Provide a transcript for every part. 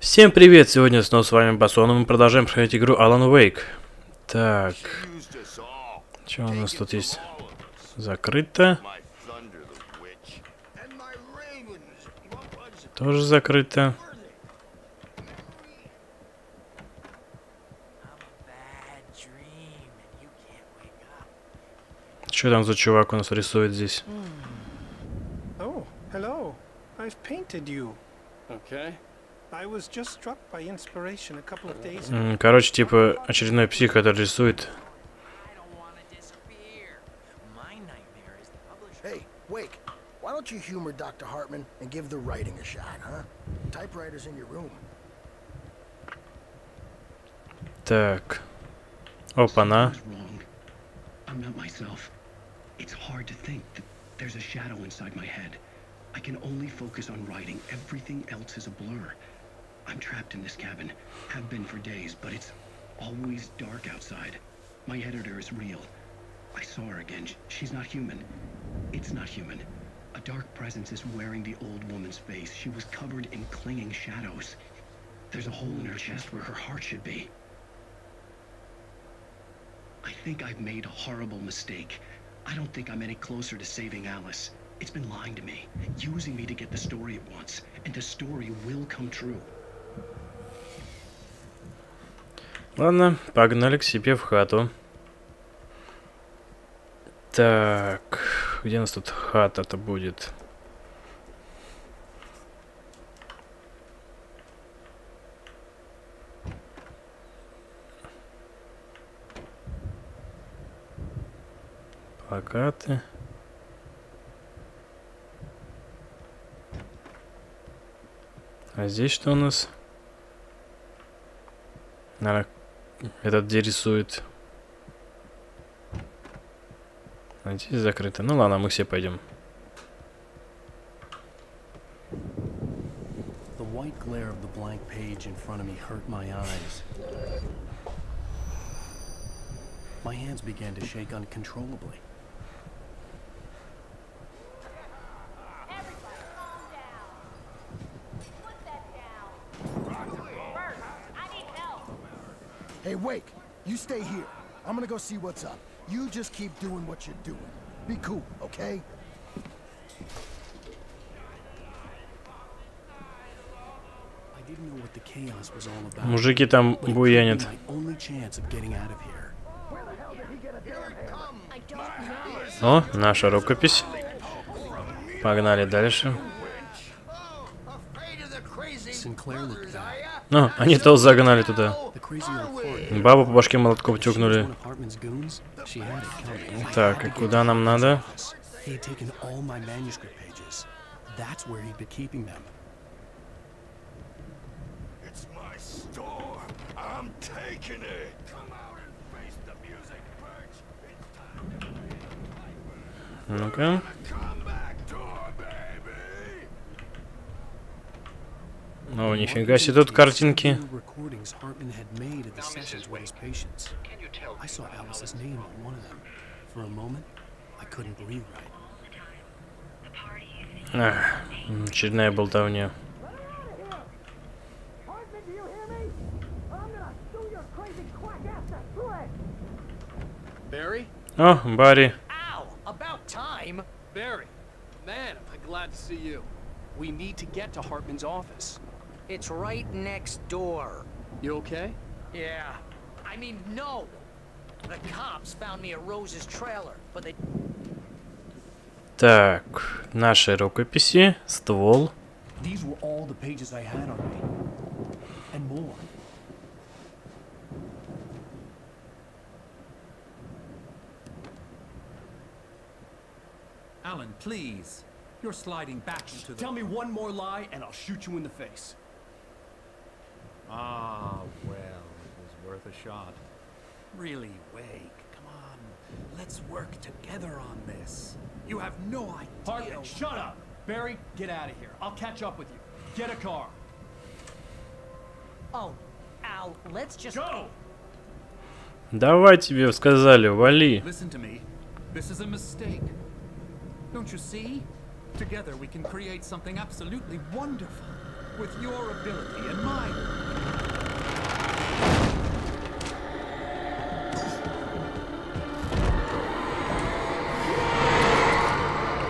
Всем привет! Сегодня снова с вами Басон, и мы продолжаем проходить игру Alan Wake. Так, что у нас тут есть? Закрыто. Тоже закрыто. Что там за чувак у нас рисует здесь? Oh, hello. I've painted you. Okay. I was just struck by inspiration a couple of days ago. М, Короче, типа, очередной псих, который рисует. I don't want to disappear. My nightmare is the publisher. Hey, Wake, why don't you humor Dr. Hartman and give the writing a shot, huh? Typewriter's in your room. Так. Опа-на. Something's wrong. I'm not myself. It's hard to think that there's a shadow inside my head. I can only focus on writing. Everything else is a blur. I'm trapped in this cabin. Have been for days, but it's always dark outside. My editor is real. I saw her again. She's not human. It's not human. A dark presence is wearing the old woman's face. She was covered in clinging shadows. There's a hole in her chest where her heart should be. I think I've made a horrible mistake. I don't think I'm any closer to saving Alice. It's been lying to me, using me to get the story it wants, and the story will come true. Ладно, погнали к себе в хату. Так, где у нас тут хата-то будет? Плакаты. А здесь что у нас? Наверное, этот где рисует. А здесь закрыто. Ну ладно, мы все пойдем. My hands began to shake uncontrollably. Hey, Wake, you stay here. I'm gonna go see what's up. You just keep doing what you're doing. Be cool, okay? Мужики там буянят. О, наша рукопись. Погнали дальше. Sinclair looked back. Ну, они то загнали туда. Бабу по башке молотком тюкнули. Так, и куда нам надо? office. I couldn't breathe right. Ах, очередная болтовня. О, Барри. Ow! About time. Barry! Man, am I glad to see you. We need to get to Hartman's office. It's right next door. You okay? Yeah. I mean, no. The cops found me at Rose's trailer, but they Так, наши рукописи, ствол. These were all the pages I had on me. And more. Alan, please. You're sliding back into the... Tell me one more lie and I'll shoot you in the face. Ah, well, it was worth a shot. Really, Wake, come on. Let's work together on this. You have no idea... Hartman, shut up! Barry, get out of here. I'll catch up with you. Get a car. Oh, Al, let's just Go! Давай тебе сказали, вали. Listen to me. This is a mistake. Don't you see? Together we can create something absolutely wonderful. With your ability and mine.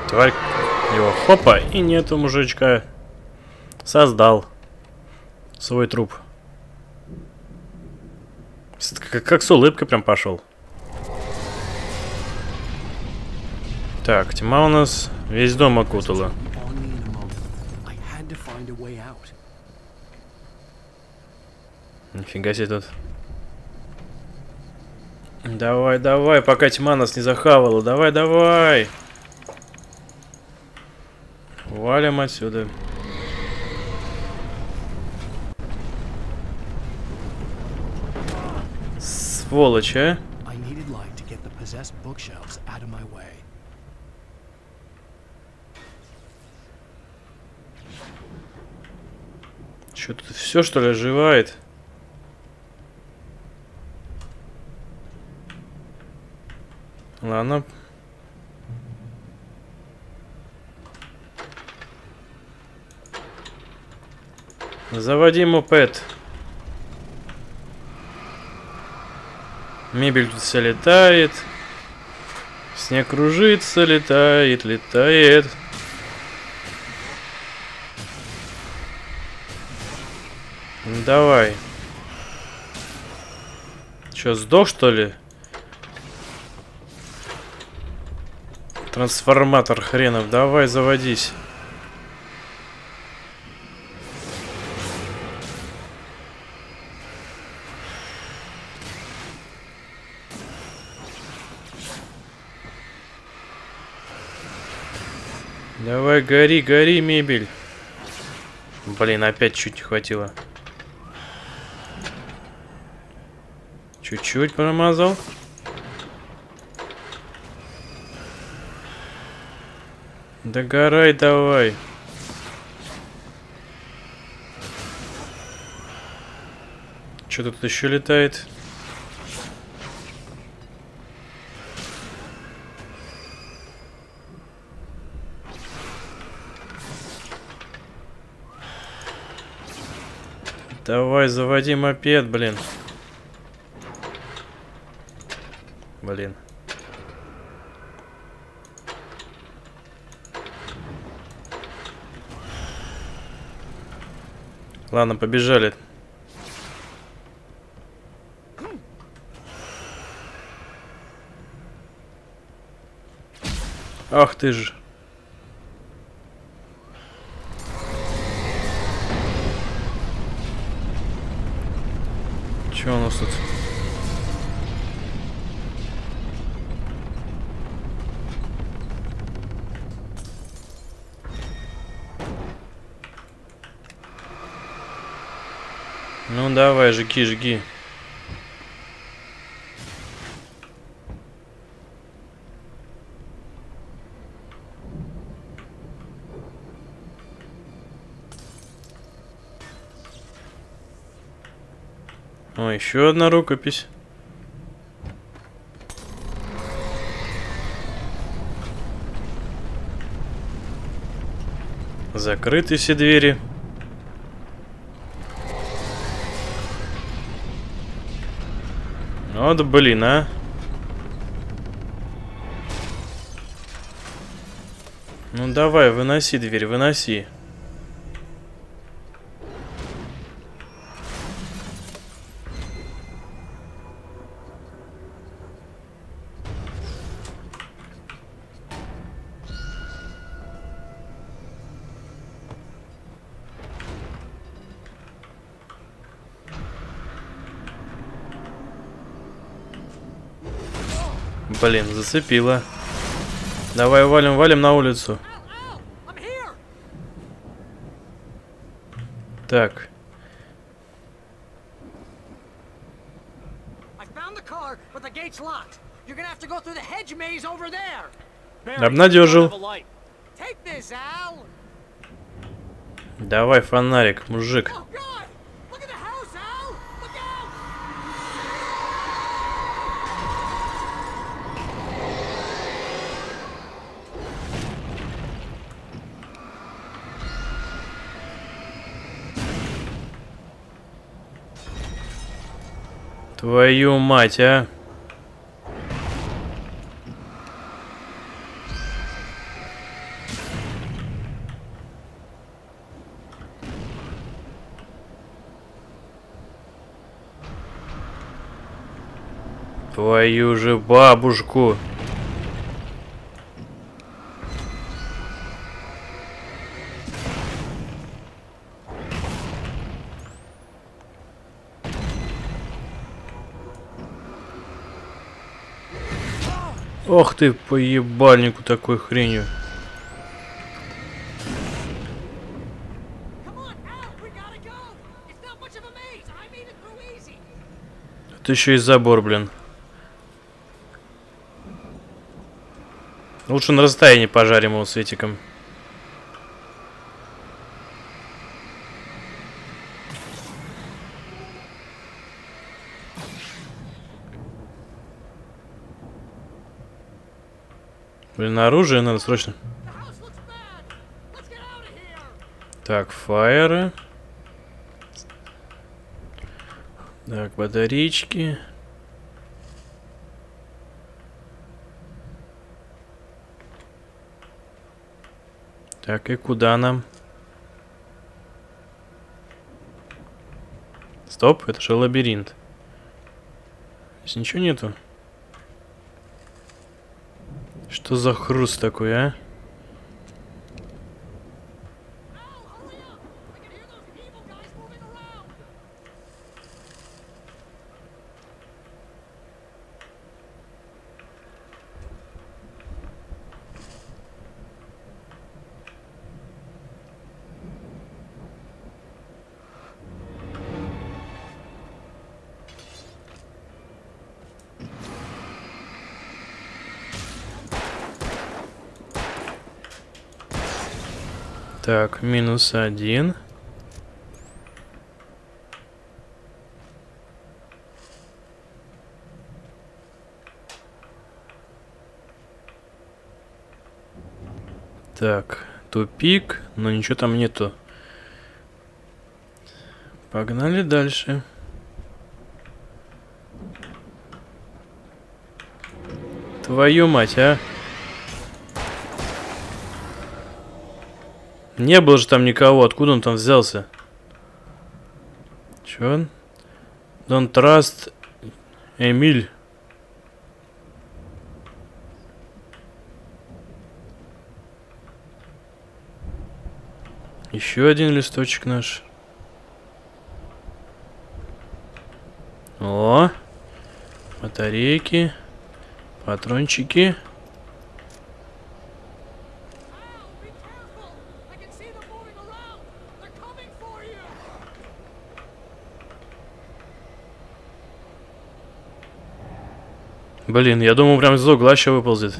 Тварь его хопа, и нету мужичка. Создал свой труп. Как, как с улыбкой прям пошел. Так, тьма у нас весь дом окутала. On me in a moment. I had to find a way out. Нифига себе тут. Давай, давай, пока тьма нас не захавала. Давай, давай. Валим отсюда. Сволочь, а? Что тут все что ли оживает? Ладно. Заводи мопед. Мебель тут вся летает. Снег кружится, летает, летает. Давай. Че, сдох что ли? Трансформатор хренов, давай заводись. Давай, гори, гори, мебель. Блин, опять чуть не хватило. Чуть-чуть промазал. Догорай давай. Что тут еще летает? Давай, заводи мопед, блин. Блин. Ладно, побежали. Ах ты ж. Че у нас тут? Ну давай, жги, жги. О, еще одна рукопись. Закрыты все двери. Вот блин, а. Ну давай, выноси дверь, выноси. Блин, зацепила. Давай валим, валим на улицу. Так. I found the car, but the gate's locked. You're gonna have to go through the hedge maze over there. Обнадежил. Take this, Al. Давай фонарик, мужик. Oh God! Look at the house, Al. Look out! Твою мать, а. Твою же бабушку. Ох ты, по ебальнику такой хренью. Это еще и забор, блин. Лучше на расстоянии пожарим его светиком. Блин, на оружие надо срочно. Так, фаеры. Так, батарейки. Так, и куда нам? Стоп, это же лабиринт. Здесь ничего нету. Что за хруст такой, Так, минус один. Так, тупик, но ничего там нету. Погнали дальше. Твою мать, а? Не было же там никого. Откуда он там взялся? Чё? Don't trust Эмиль. Еще один листочек наш. О! Батарейки. Патрончики. Al, be careful. I can see them moving around. They're coming for you. Блин, я думал, прям из угла еще выползет.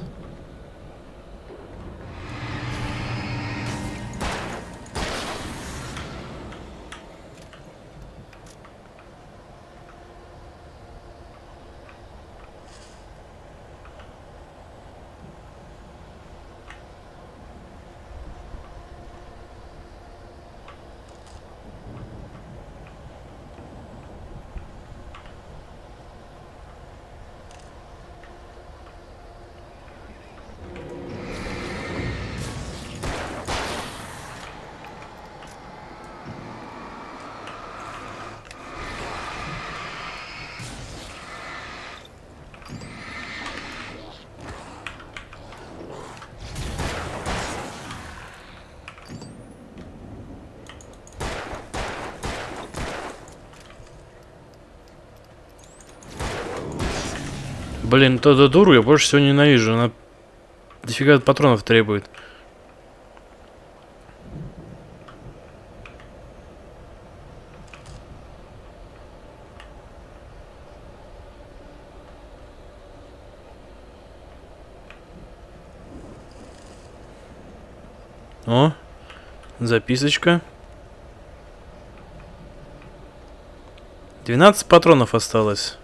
Блин, эту дуру я больше всего ненавижу. Она дофига патронов требует. О, записочка. 12 патронов осталось.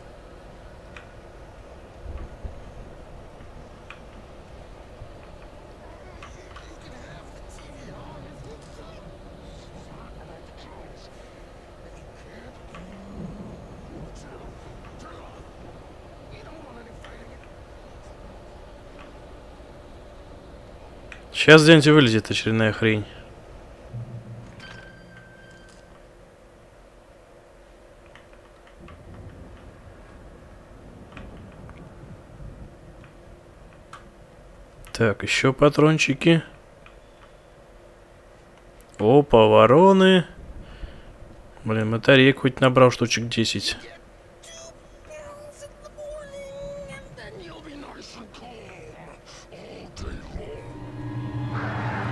Сейчас где-нибудь вылезет очередная хрень. Так, еще патрончики. Опа, вороны. Блин, батареек хоть набрал штучек 10.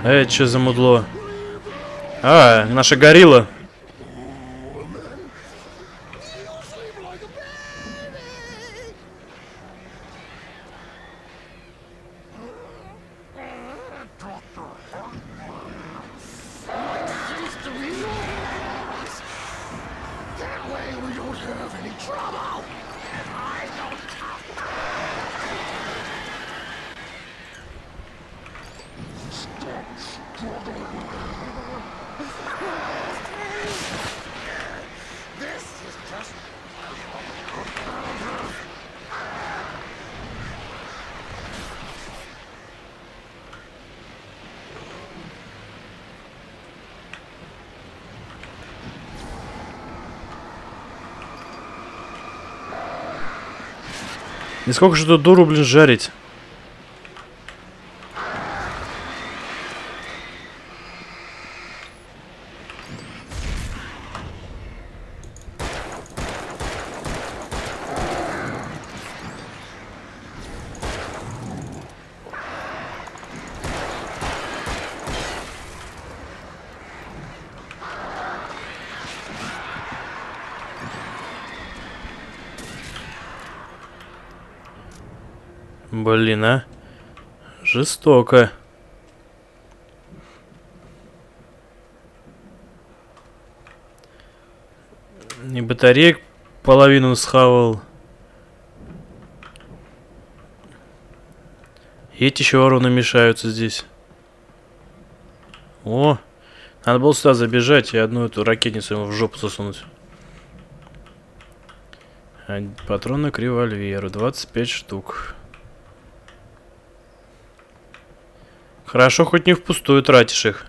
Это что за мудло? А, наша горилла. И сколько же эту дуру, блин, жарить? Блин, а? Жестоко. И батареек половину схавал. И эти еще ровно мешаются здесь. О, надо было сюда забежать и одну эту ракетницу ему в жопу засунуть. Патроны к револьверу. 25 штук. Хорошо, хоть не впустую тратишь их.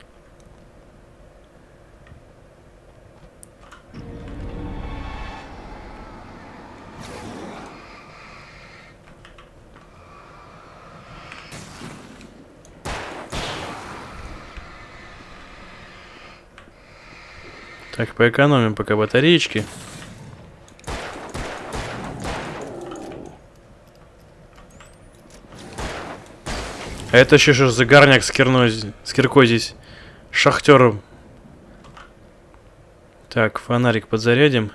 Так, поэкономим пока батареечки. Это еще что за горняк с, кирной, с киркой здесь? Шахтером. Так, фонарик подзарядим.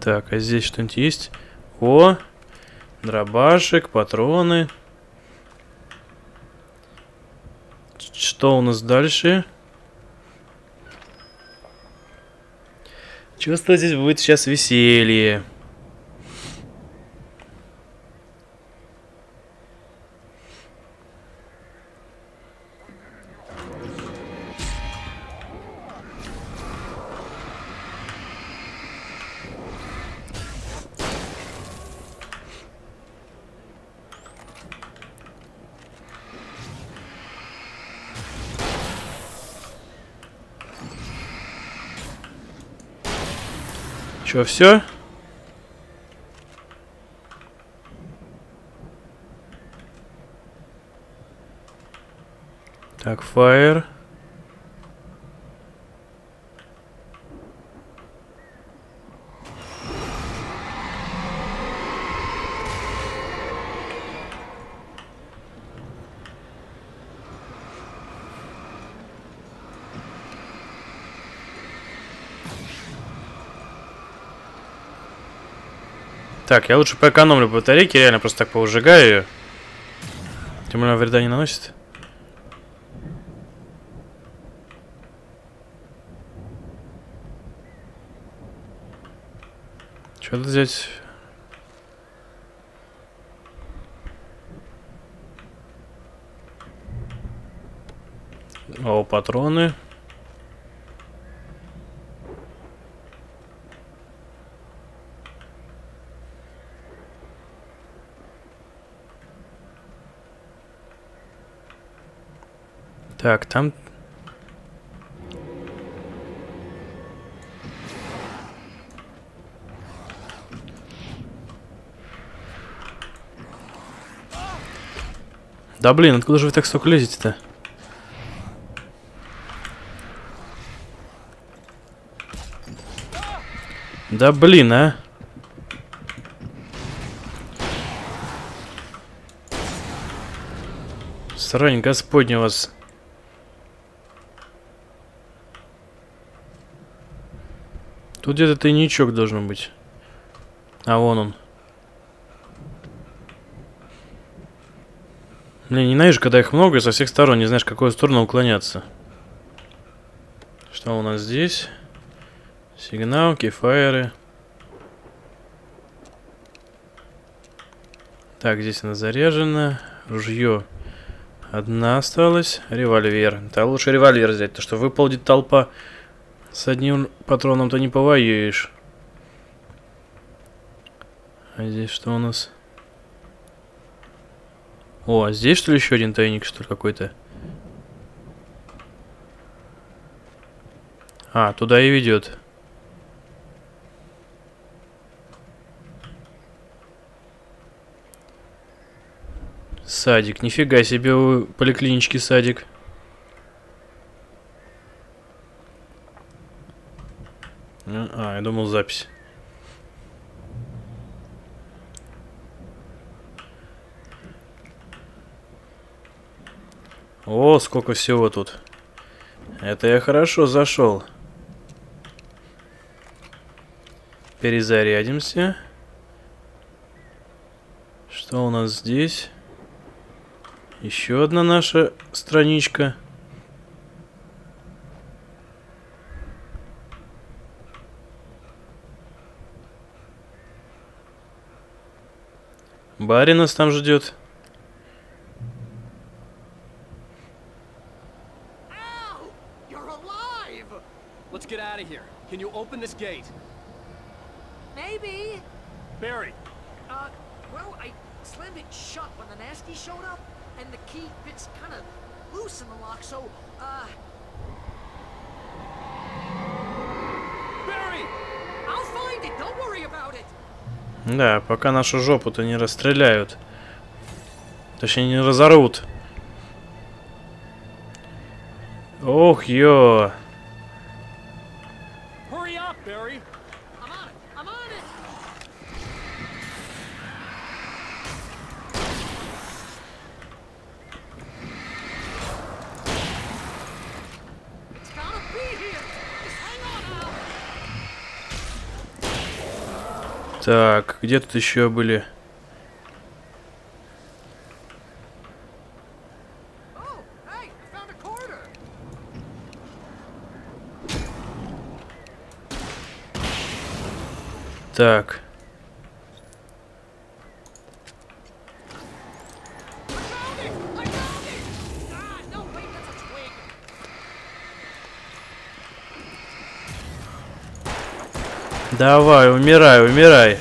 Так, а здесь что-нибудь есть? О! Дробашек, патроны. Что у нас дальше? Чувствую, здесь будет сейчас веселье. Че, все? Так, фаер. Так, я лучше поэкономлю батарейки, реально просто так поужигаю ее. Тем более вреда не наносит. Что тут взять? О, патроны. Так, там... Да блин, откуда же вы так столько лезете-то? Да блин, а. Срань господня вас. Тут где-то тайничок должен быть. А вон он. Блин, ненавижу, когда их много и со всех сторон не знаешь, в какую сторону уклоняться. Что у нас здесь? Сигнал, кефайры. Так, здесь она заряжена. Ружье. Одна осталась. Револьвер. Да лучше револьвер взять, то что выполнит толпа. С одним патроном-то не повоюешь. А здесь что у нас? О, а здесь что ли еще один тайник, что ли, какой-то? А, туда и ведет. Садик. Нифига себе у поликлинички садик. А, я думал запись. О, сколько всего тут. Это я хорошо зашел. Перезарядимся. Что у нас здесь? Еще одна наша страничка. Барин нас там ждет. Let's get out of here. Can you open this gate? Maybe. Barry, Uh, well, I slammed it shut when the nasty showed up, and the key fits kind of loose in the lock, so, uh... Barry! I'll find it, don't worry about it! Да, пока нашу жопу-то не расстреляют. Точнее, не разорвут. Ох, ё. Hurry up, Barry! I'm on it, I'm on it! It's gotta be here! Just hang on now! Так, где тут еще были? Так. I found it! I found it! Ah, no, wait, that's a twig! Давай, умирай, умирай.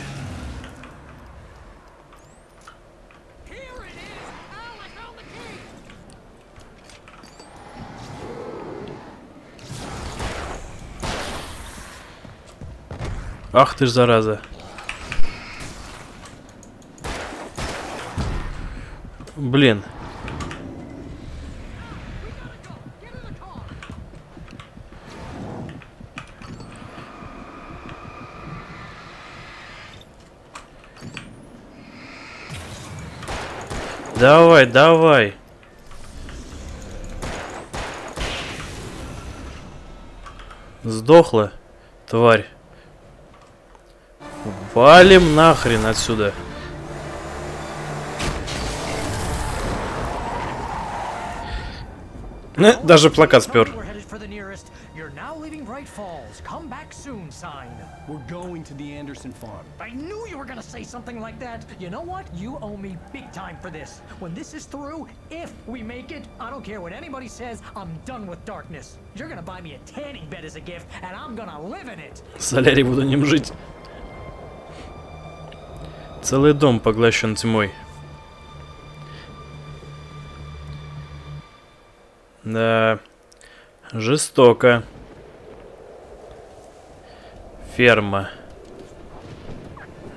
Ах ты ж зараза. Блин. Давай, давай. Сдохла, тварь. Валим нахрен отсюда. Ну, Даже плакат спер. Now leaving right Bright Falls. Come back soon sign. We're going to the Anderson farm. I knew you were gonna say something like that. You know what? You owe me big time for this. When this is through, if we make it, I don't care what anybody says, I'm done with darkness. You're gonna buy me a tanning bed as a gift, and I'm gonna live in it. В солярии буду ним жить. Целый дом поглощен тьмой. Да, жестоко. Ферма.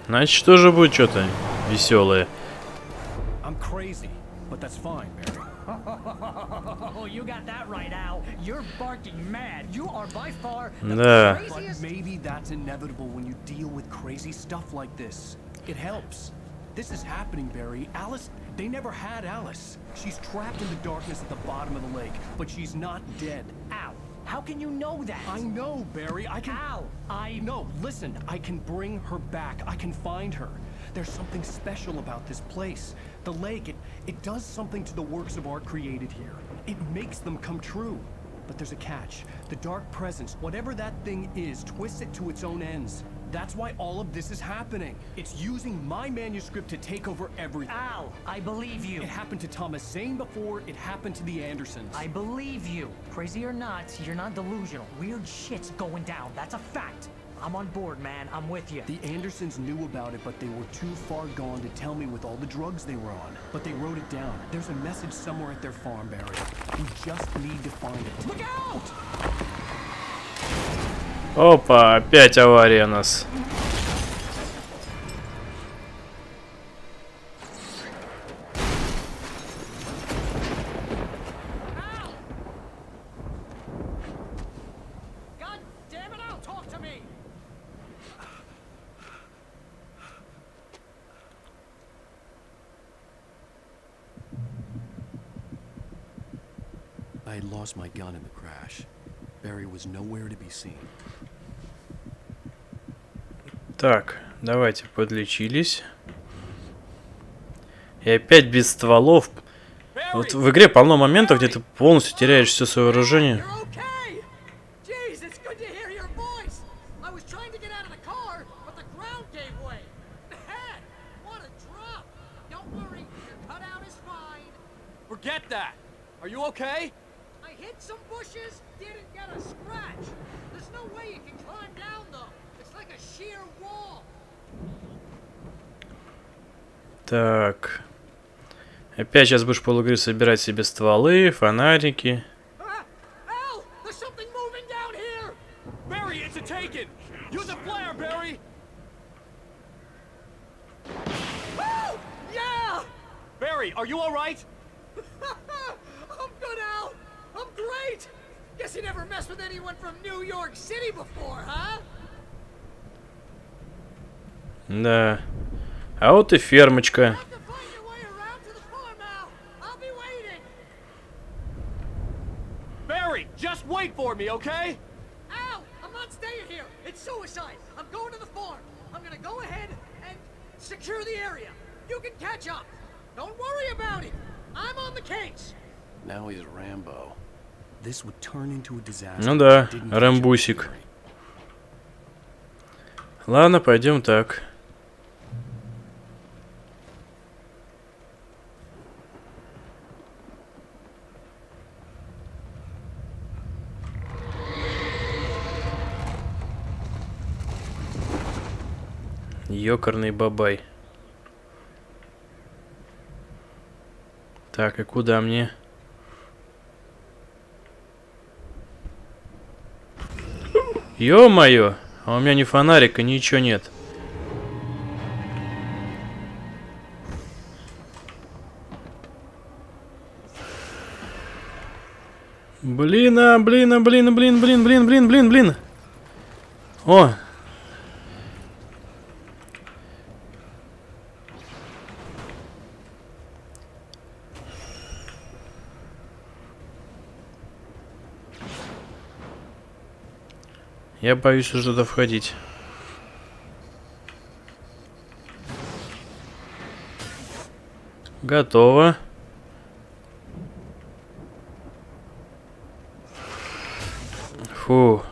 Значит, тоже будет что-то веселое. Oh, Да. It helps. This is happening, Barry. Alice, they never had Alice. She's trapped in the darkness at the bottom of the lake, but she's not dead. Al, how can you know that? I know, Barry. I can. Al, I No, listen. I can bring her back. I can find her. There's something special about this place. The lake, it, it does something to the works of art created here. It makes them come true. But there's a catch. The dark presence, whatever that thing is, twists it to its own ends. That's why all of this is happening. It's using my manuscript to take over everything. Al, I believe you. It happened to Thomas Zane before, it happened to the Andersons. I believe you. Crazy or not, you're not delusional. Weird shit's going down. That's a fact. I'm on board, man. I'm with you. The Andersons knew about it, but they were too far gone to tell me with all the drugs they were on. But they wrote it down. There's a message somewhere at their farm, Barry. We just need to find it. Look out! Опа, опять авария у нас. God damn it, Al, talk to me! I had lost my gun in the crash. Barry was nowhere to be seen. Так, давайте подлечились. И опять без стволов. Вот в игре полно моментов, где ты полностью теряешь все свое вооружение. You're okay! Jeez, it's good to hear your voice! I was trying to get out of the car, but the ground gave way. Man, what a drop! Don't worry, your cutout is fine. Forget that. Are you okay? I hit some bushes, didn't get a scratch. There's no way you can climb down, though. It's like a sheer wall. Так. Опять сейчас будешь полугры собирать себе стволы, фонарики. Ah! Al! There's something moving down here! Barry, it's a taken. Use a flare, Barry. Oh! Yeah! Barry, are you all right? I'm good, Al! I'm great! Guess you never messed with anyone from New York City before, huh? Да. А вот и фермочка. just wait for me, okay? Al, I'm not staying here. It's suicide. I'm going to the farm. I'm gonna go ahead and secure the area. You can catch up. Don't worry about it. I'm on the case. Now he's Rambo. This would turn into a disaster. Ну да, if I didn't catch up Рэмбусик. with Barry. Ладно, пойдем так. Ёкарный бабай. Так, и куда мне? Ё-моё! А у меня ни фонарика, ничего нет. Блин, а, блин, а, блин, блин, блин, блин, блин, блин, блин. О! Я боюсь уже туда входить. Готово. Фу.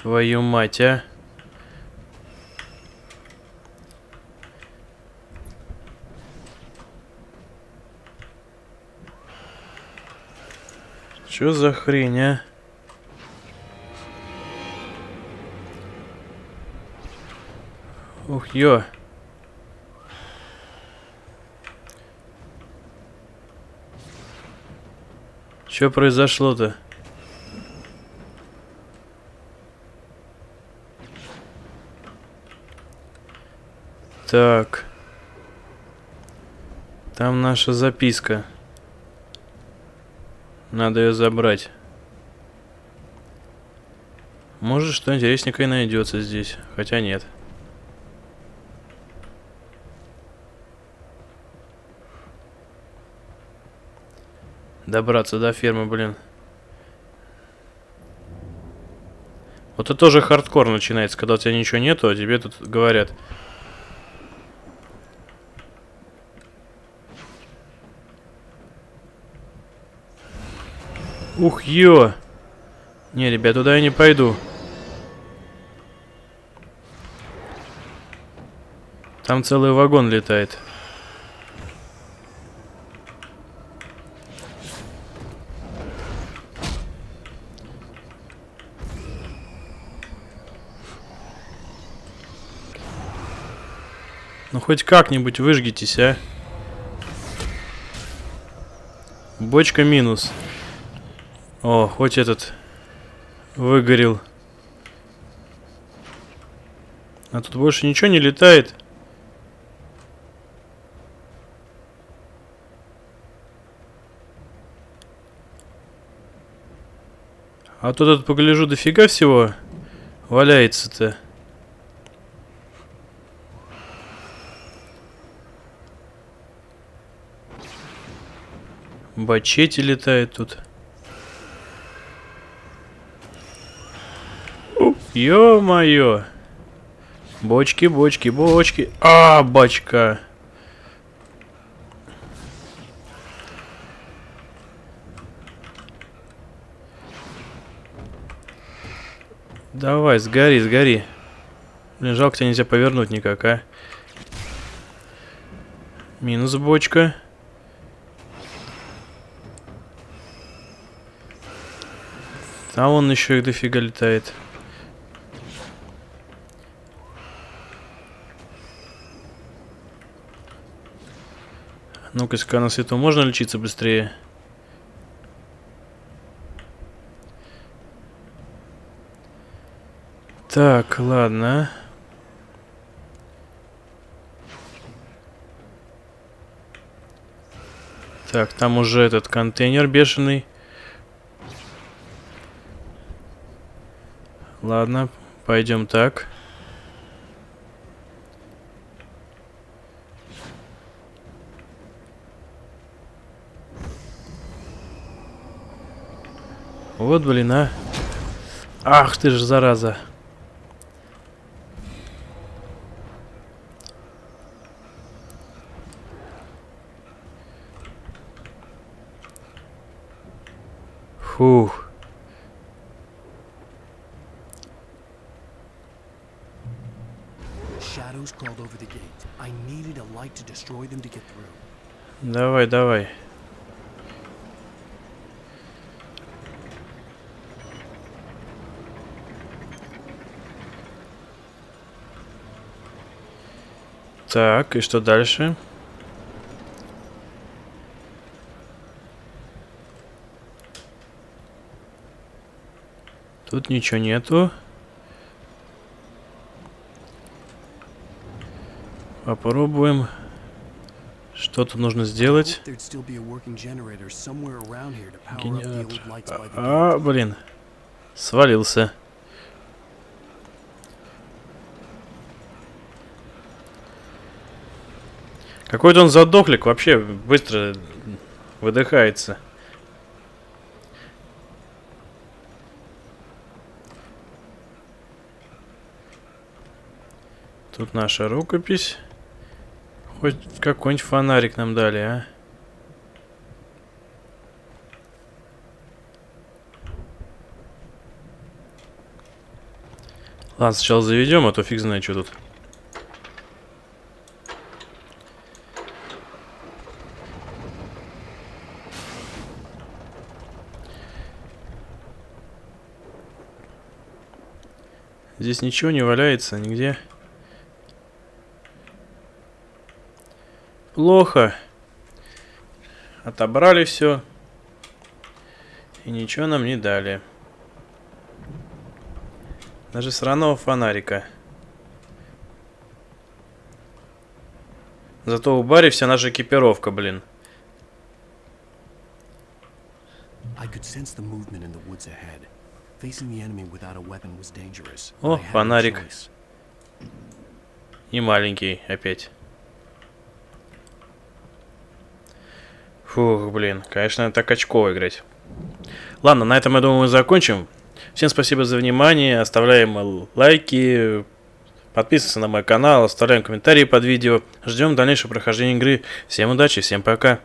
Твою мать, а. Чё за хрень, а? Ух, ё. Чё произошло-то? Так. Там наша записка. Надо ее забрать. Может, что интересненькое найдется здесь. Хотя нет. Добраться до фермы, блин. Вот это тоже хардкор начинается, когда у тебя ничего нету, а тебе тут говорят. Ух, ё! Не, ребят, туда я не пойду. Там целый вагон летает. Ну хоть как-нибудь выжгитесь, а. Бочка минус. О, хоть этот выгорел. А тут больше ничего не летает. А то тут погляжу дофига всего валяется-то. Бачети летает тут. Ё-моё! Бочки, бочки, бочки. А, бачка. Давай, сгори, сгори. Блин, жалко тебя нельзя повернуть никак, а. Минус бочка. А он еще их дофига летает. Ну-ка, на свету можно лечиться быстрее? Так, ладно. Так, там уже этот контейнер бешеный. Ладно, пойдем так. Вот, блин, а. Ах ты ж, зараза. Фух. Shadows crawled over the gate. I needed a light to destroy them to get through. Давай, давай. Так, и что дальше? Тут ничего нету. Попробуем. Что-то нужно сделать. Генератор. А, а, блин. Свалился. Какой-то он задохлик, вообще быстро выдыхается. Тут наша рукопись. Хоть какой-нибудь фонарик нам дали, а? Ладно, сначала заведем, а то фиг знает, что тут. Здесь ничего не валяется нигде. Плохо. Отобрали все. И ничего нам не дали. Даже сраного фонарика. Зато у Барри вся наша экипировка, блин. I. О, фонарик. И маленький опять. Фух, блин, конечно, так очково играть. Ладно, на этом, я думаю, мы закончим. Всем спасибо за внимание, оставляем лайки, подписываемся на мой канал, оставляем комментарии под видео. Ждем дальнейшего прохождения игры. Всем удачи, всем пока.